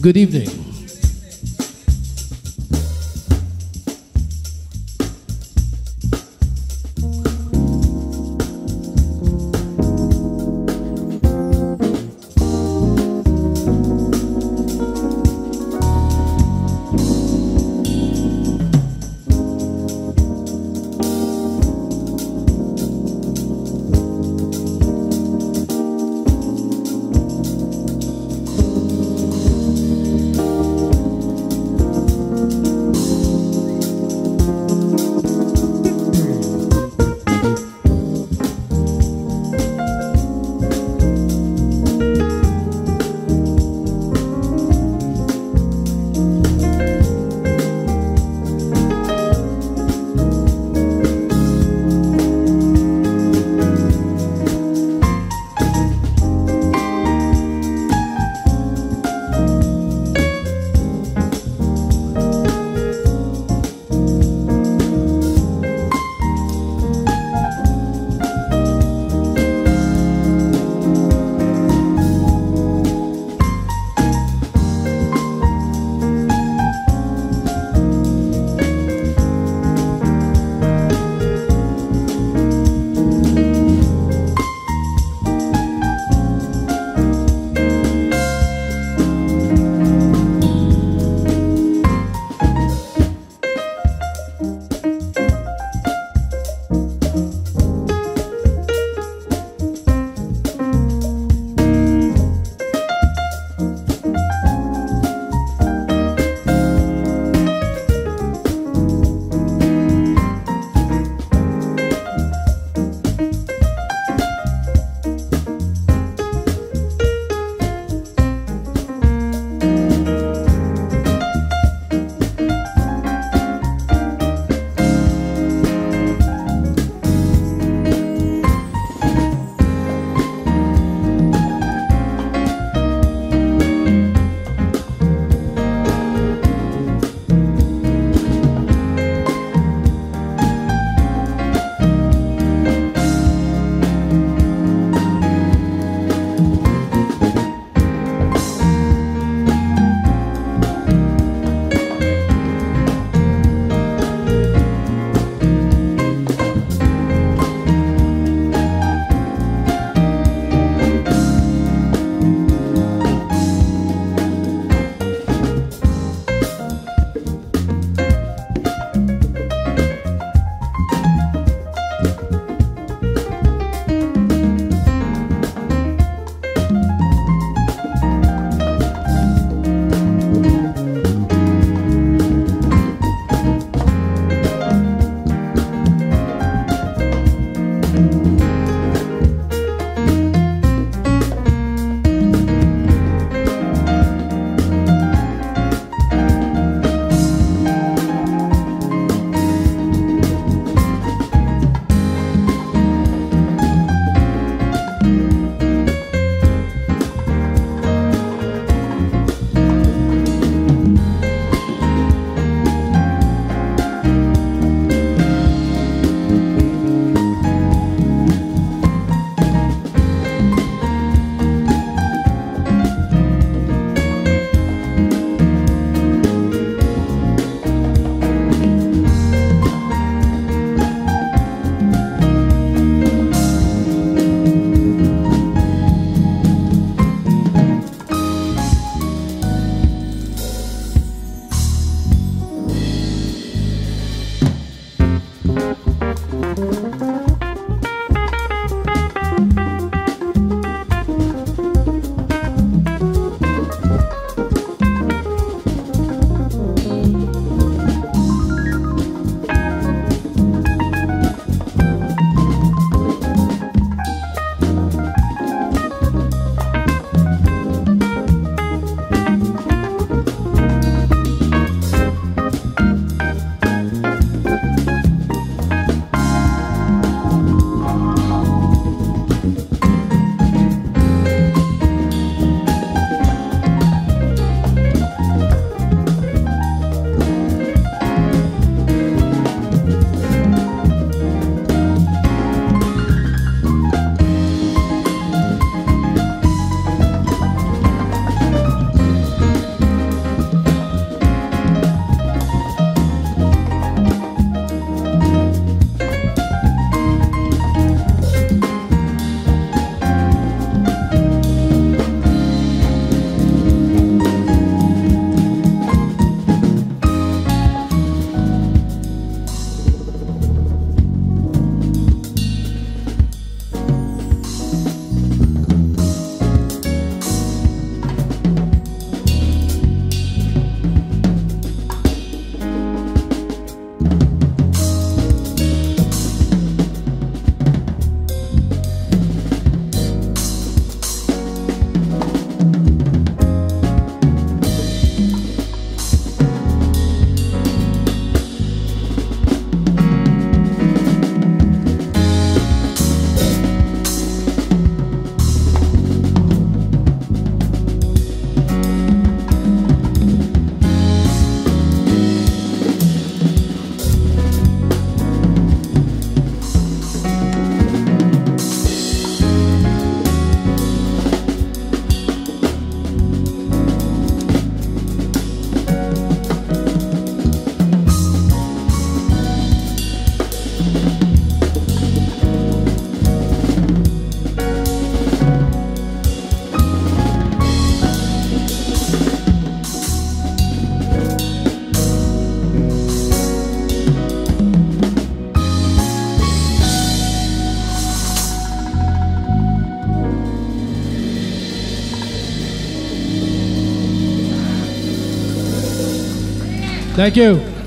Good evening. Thank you.